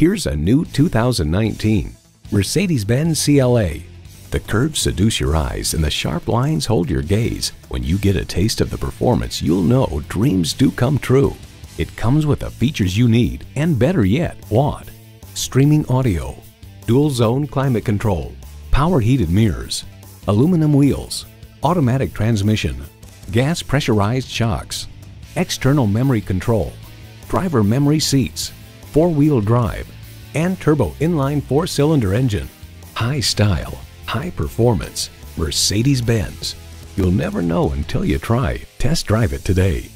Here's a new 2019 Mercedes-Benz CLA. The curves seduce your eyes and the sharp lines hold your gaze. When you get a taste of the performance, you'll know dreams do come true. It comes with the features you need and better yet, want. Streaming audio, dual zone climate control, power heated mirrors, aluminum wheels, automatic transmission, gas pressurized shocks, external memory control, driver memory seats, four-wheel drive, and turbo inline four-cylinder engine. High style, high performance, Mercedes-Benz. You'll never know until you try. Test drive it today.